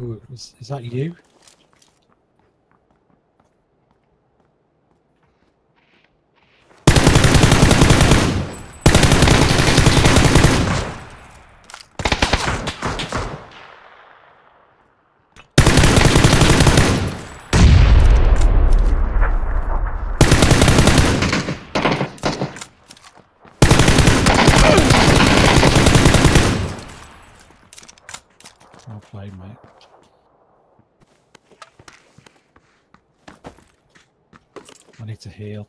Ooh, is, is that you? Well played, mate. I need to heal.